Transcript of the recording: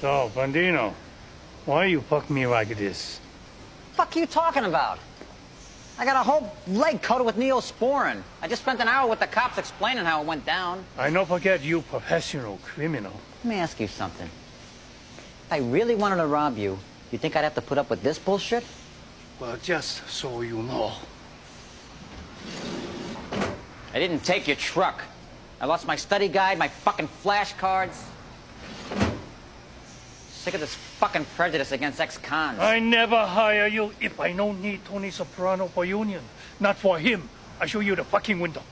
So, Blundetto, why you fuck me like this? Fuck you talking about? I got a whole leg coated with neosporin. I just spent an hour with the cops explaining how it went down. I no forget you professional criminal. Let me ask you something. If I really wanted to rob you, you think I'd have to put up with this bullshit? Well, just so you know. I didn't take your truck. I lost my study guide, my fucking flashcards. Sick of this fucking prejudice against ex-cons. I never hire you if I don't need Tony Soprano for union. Not for him. I show you the fucking window.